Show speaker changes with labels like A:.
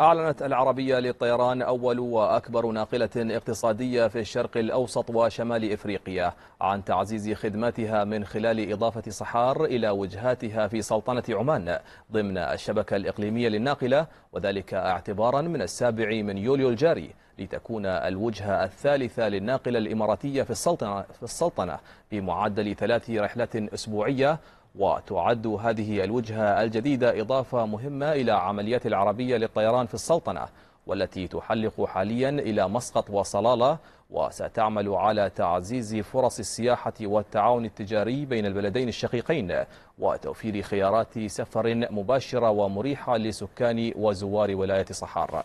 A: أعلنت العربية للطيران أول وأكبر ناقلة اقتصادية في الشرق الأوسط وشمال إفريقيا عن تعزيز خدماتها من خلال إضافة صحار إلى وجهاتها في سلطنة عمان ضمن الشبكة الإقليمية للناقلة وذلك اعتبارا من السابع من يوليو الجاري لتكون الوجهة الثالثة للناقلة الإماراتية في السلطنة, في السلطنة بمعدل ثلاث رحلات أسبوعية وتعد هذه الوجهة الجديدة إضافة مهمة إلى عمليات العربية للطيران في السلطنة والتي تحلق حاليا إلى مسقط وصلالة وستعمل على تعزيز فرص السياحة والتعاون التجاري بين البلدين الشقيقين وتوفير خيارات سفر مباشرة ومريحة لسكان وزوار ولاية صحارى